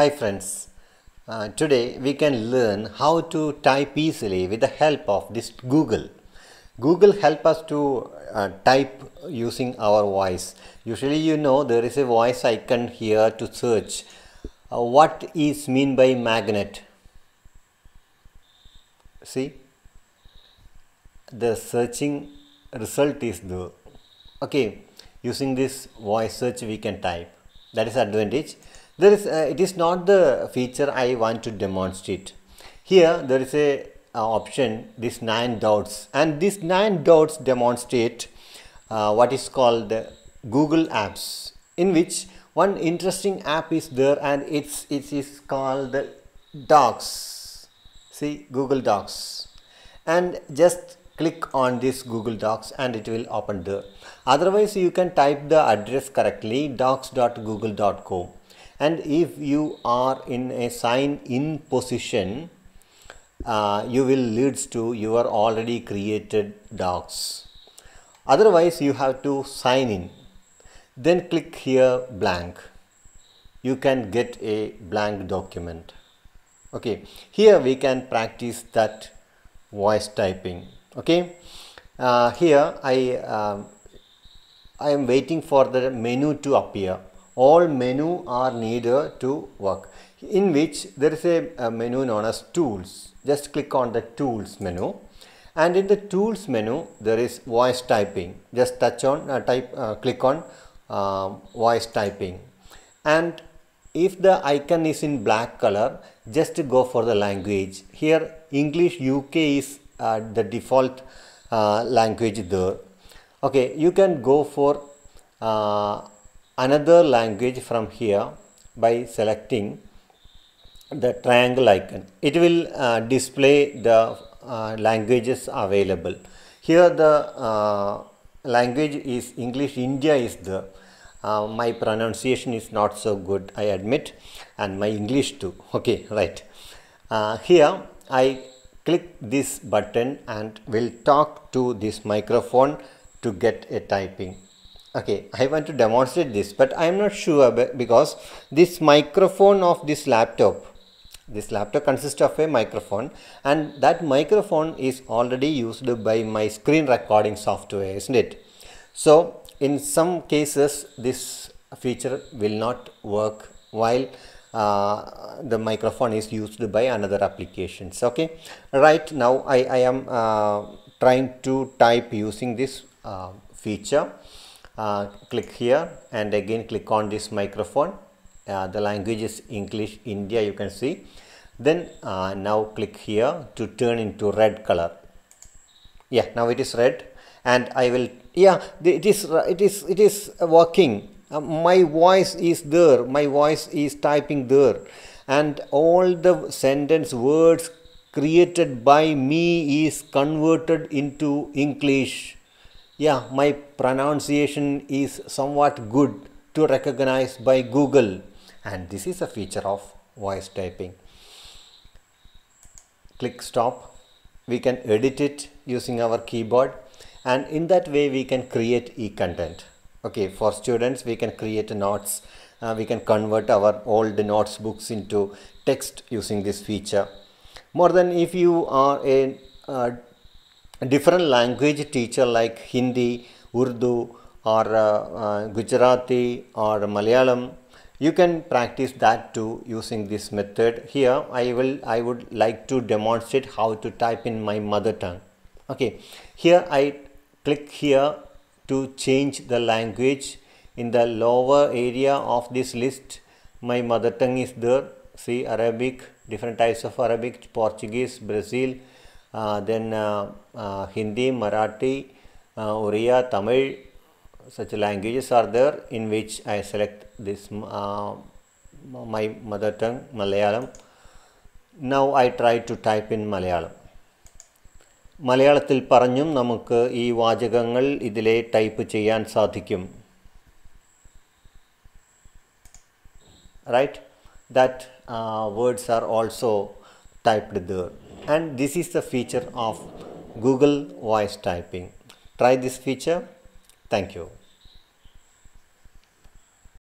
Hi friends, uh, today we can learn how to type easily with the help of this Google. Google help us to uh, type using our voice. Usually you know there is a voice icon here to search. Uh, what is mean by magnet? See, the searching result is the okay using this voice search we can type that is advantage there is uh, it is not the feature i want to demonstrate. Here there is a uh, option this nine dots. And these nine dots demonstrate uh, what is called google apps in which one interesting app is there and it's it is called docs. See google docs. And just click on this google docs and it will open there. Otherwise you can type the address correctly docs.google.com and if you are in a sign in position uh, you will leads to your already created docs. Otherwise you have to sign in. Then click here blank. You can get a blank document. Okay. Here we can practice that voice typing. Okay. Uh, here I uh, I am waiting for the menu to appear all menu are needed to work. In which there is a, a menu known as tools. Just click on the tools menu. And in the tools menu there is voice typing. Just touch on uh, type uh, click on uh, voice typing. And if the icon is in black color just go for the language. Here english uk is uh, the default uh, language there. Okay you can go for uh, another language from here by selecting the triangle icon. It will uh, display the uh, languages available. Here the uh, language is english india is the uh, my pronunciation is not so good i admit and my english too. Okay right. Uh, here i click this button and will talk to this microphone to get a typing okay i want to demonstrate this but i am not sure because this microphone of this laptop this laptop consists of a microphone and that microphone is already used by my screen recording software isn't it? So in some cases this feature will not work while uh, the microphone is used by another applications okay? Right now i, I am uh, trying to type using this uh, feature uh, click here and again click on this microphone. Uh, the language is english india you can see. Then uh, now click here to turn into red color. Yeah now it is red. And i will yeah it is it is it is working. Uh, my voice is there. My voice is typing there. And all the sentence words created by me is converted into english yeah my pronunciation is somewhat good to recognize by google. And this is a feature of voice typing. Click stop. We can edit it using our keyboard. And in that way we can create e-content. Okay for students we can create notes. Uh, we can convert our old notes books into text using this feature. More than if you are a uh, different language teacher like hindi urdu or uh, uh gujarati or malayalam. You can practice that too using this method. Here i will i would like to demonstrate how to type in my mother tongue. Okay here i click here to change the language. In the lower area of this list my mother tongue is there. See arabic different types of arabic portuguese brazil then uh, uh, hindi marathi uh, oriya tamil such languages are there in which i select this uh, my mother tongue malayalam now i try to type in malayalam മലയാളത്തിൽ പറഞ്ഞും നമുക്ക് ഈ വാചകങ്ങൾ ഇതിലെ type ചെയ്യാൻ സാധിക്കും that uh, words are also typed there and this is the feature of google voice typing. Try this feature. Thank you